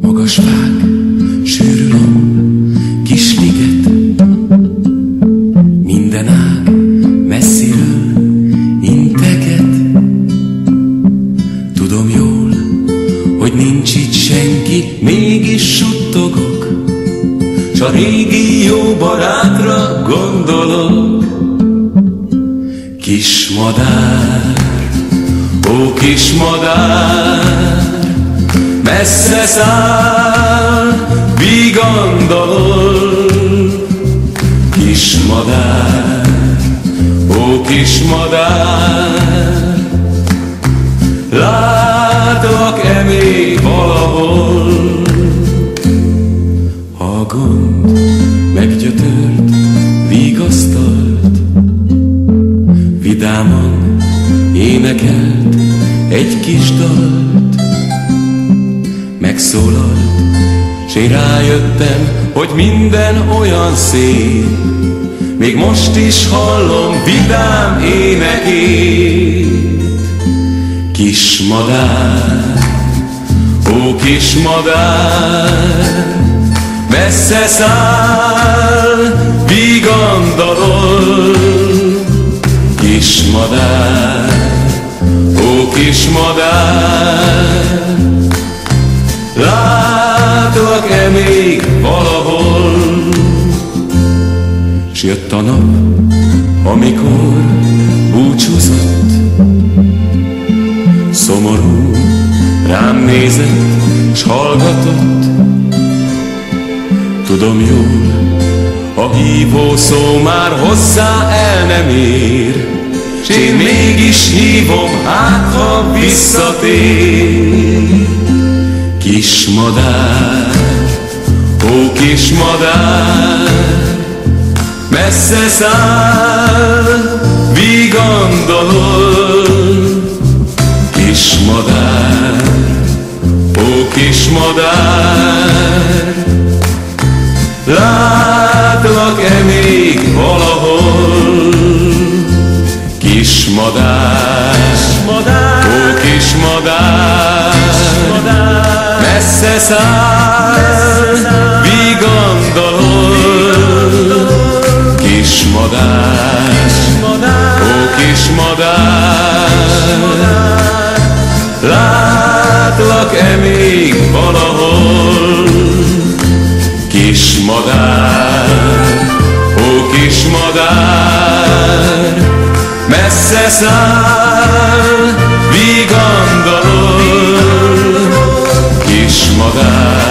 Magas fák, sűrű minden ág messziről integet. Tudom jól, hogy nincs senki, mégis suttogok, s a régi barátra gondolok. Kis madár, kis madár, messze száll, vigandalol. Kis madár, ó kis madár, látlak-e még valahol? A gond meggyötört, vigasztalt, vidáman énekelt egy kis dalt, megszólalt, s én rájöttem, hogy minden olyan szép, még most is hallom vidám énekét. Kis madár, ó kis madár, messze száll, vigandalol. Kis madár, kis madár, látlak-e még valahol? S jött a nap, amikor búcsúzott, szomorú rám nézett, s hallgatott. Tudom jól, a hívó szó már hozzá el nem ér, s én mégis hívom, hát ha visszatér. Kis madár, ó kis madár, messze száll, vigandalol. Kis madár, ó kis száll, vigandalol. Kis madár, ó kis madár, látlak-e még valahol? Kis madár, ó kis madár, messze száll, vigandalol.